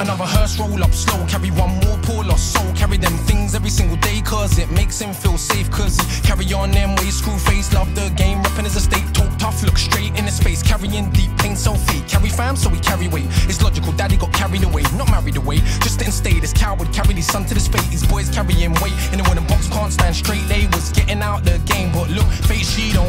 Another hearse roll up slow, carry one more poor lost soul. Carry them things every single day, cause it makes him feel safe. Cause he carry on them ways, screw face, love the game, reppin' his estate. Talk tough, look straight in his face, carrying deep pain so fake. Carry fam, so we carry weight. It's logical, daddy got carried away, not married away. Just didn't stay, this coward carried his son to this fate. These boys carrying weight, and the winning box can't stand straight. They was getting out the game, but look, fate, she don't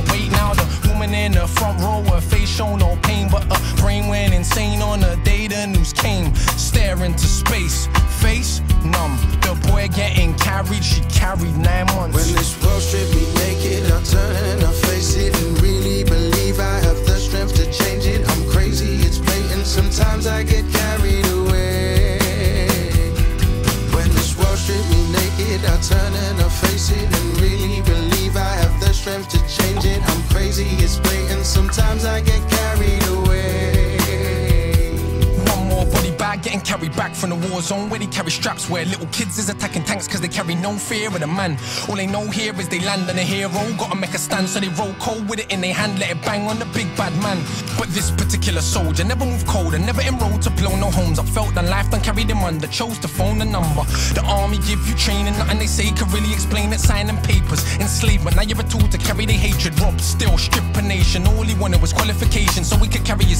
in the front row, her face show no pain, but her brain went insane on the day the news came. Staring to space, face numb. The boy getting carried, she carried nine months. When this world stripped me naked, I turn and I face it and really believe I have the strength to change it. I'm crazy, it's blatant. Sometimes I get carried away. When this world stripped me naked, I turn and I face it and really believe I have the strength to change it. I'm crazy, it's. Sometimes I get carried getting carried back from the war zone where they carry straps where little kids is attacking tanks cause they carry no fear of the man. All they know here is they land on a hero, gotta make a stand so they roll cold with it in their hand, let it bang on the big bad man. But this particular soldier never moved cold and never enrolled to blow no homes. I felt that life done carried him under, chose to phone the number. The army give you training, nothing they say could really explain it. Signing papers, enslavement, now you're a tool to carry their hatred. Rob, still strip a nation. All he wanted was qualification so he could carry his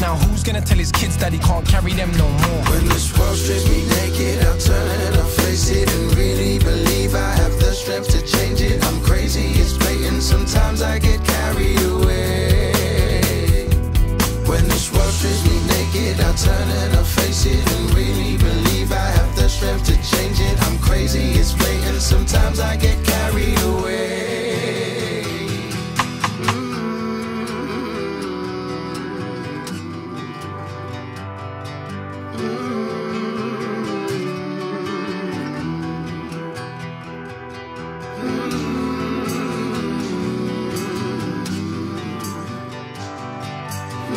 Now who's gonna tell his kids that he can't carry them no more? When this world strips me naked, I turn and I face it and really believe I have the strength to change it. I'm crazy, it's blatant. Sometimes I get carried away. When this world strips me naked, I turn and I face it and really When